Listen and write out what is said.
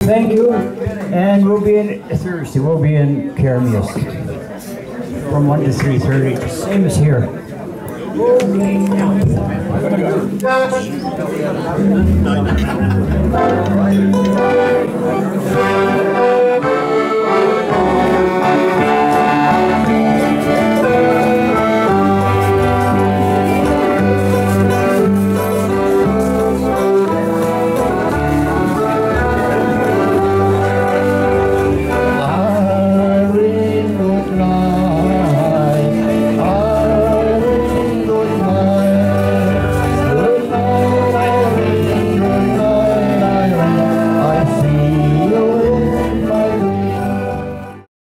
thank you. And we'll be in Thursday. We'll be in Carameus from one to three thirty, same as here.